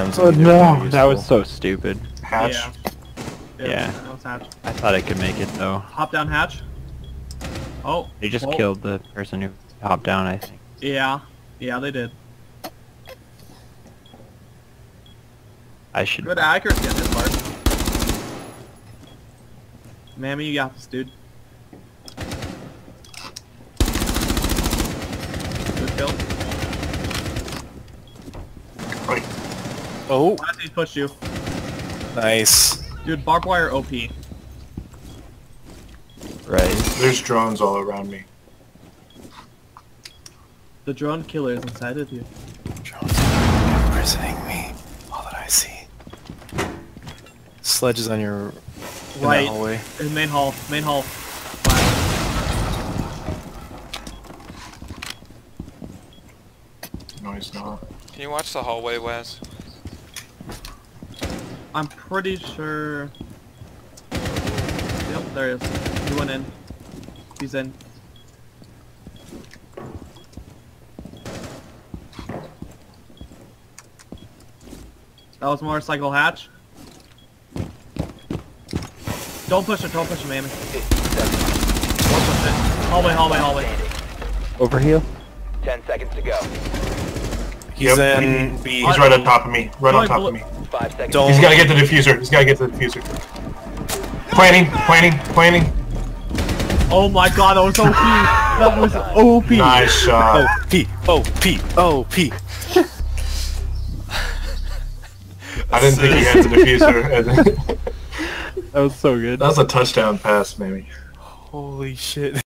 Oh no, that was so stupid. Hatch. Yeah. Yeah. that was hatch. I thought I could make it though. Hop down hatch. Oh. They just whoa. killed the person who hopped down, I think. Yeah. Yeah, they did. I should. Good accuracy on this part. Mammy, you got this, dude. Good kill. Oh, Last he pushed you. nice. Dude, barbed wire OP. Right. There's drones all around me. The drone killer is inside of you. Drones imprisoning me. All that I see. Sledge is on your Right. the hallway. In main hall. Main hall. No, he's not. Can you watch the hallway, Wazz? I'm pretty sure. Yep, there he is. He went in. He's in. That was motorcycle hatch. Don't push it, don't push it, Mammy. Don't push it. Hallway, hallway, hallway. Over here. Ten seconds to go. He's Yep. in B. He's right on top of me. Right on top of me. Five seconds. Don't. He's gotta get the defuser. He's gotta get the defuser. Planning, planning, planning. Oh my god, that was OP! That was OP! Nice shot. Oh, P. Oh, P. Oh, P. I didn't think he had the defuser. That was so good. that was a touchdown pass, maybe. Holy shit.